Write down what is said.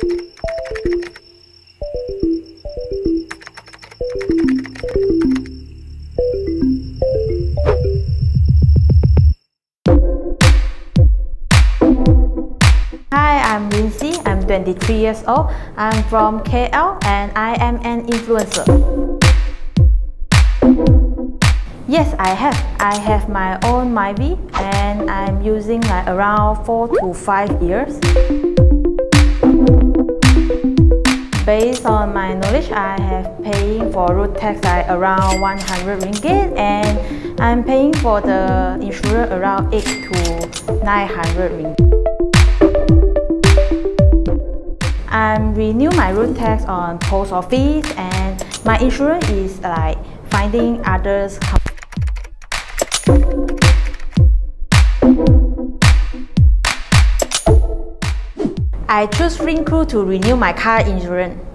Hi, I'm Vincy. I'm 23 years old. I'm from KL and I am an influencer. Yes, I have. I have my own Myvi and I'm using like around 4 to 5 years. Based on my knowledge, I have paying for road tax like around 100 ringgit and I'm paying for the insurance around 8 to 900 ringgit. I'm renew my road tax on post office and my insurance is like finding others. I choose Fincrew to renew my car insurance.